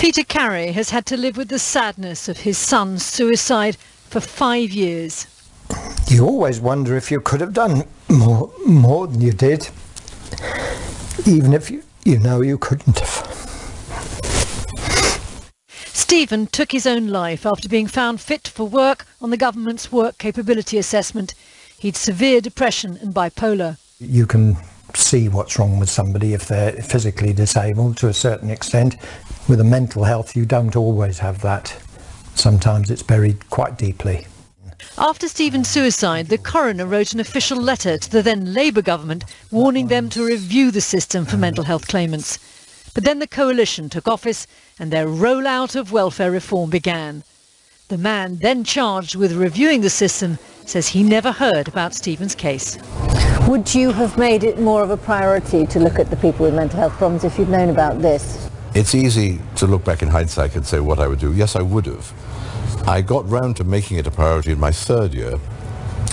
Peter Carré has had to live with the sadness of his son's suicide for five years. You always wonder if you could have done more, more than you did, even if you, you know you couldn't have. Stephen took his own life after being found fit for work on the government's work capability assessment. He'd severe depression and bipolar. You can see what's wrong with somebody if they're physically disabled to a certain extent. With a mental health, you don't always have that. Sometimes it's buried quite deeply. After Stephen's suicide, the coroner wrote an official letter to the then Labour government warning them to review the system for mental health claimants. But then the coalition took office and their rollout of welfare reform began. The man then charged with reviewing the system says he never heard about Stephen's case. Would you have made it more of a priority to look at the people with mental health problems if you'd known about this? It's easy to look back in hindsight and say what I would do. Yes, I would have. I got round to making it a priority in my third year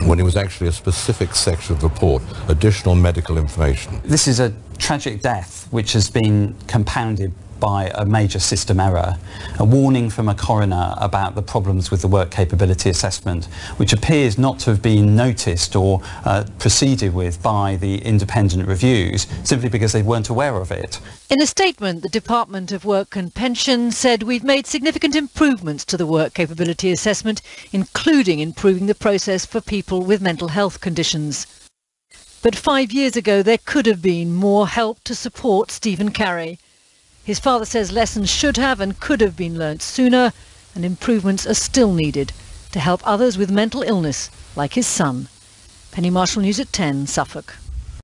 when it was actually a specific section of the report, additional medical information. This is a tragic death which has been compounded by a major system error, a warning from a coroner about the problems with the work capability assessment, which appears not to have been noticed or uh, proceeded with by the independent reviews simply because they weren't aware of it. In a statement, the Department of Work and Pension said we've made significant improvements to the work capability assessment, including improving the process for people with mental health conditions. But five years ago, there could have been more help to support Stephen Carré. His father says lessons should have and could have been learnt sooner and improvements are still needed to help others with mental illness like his son. Penny Marshall News at 10, Suffolk.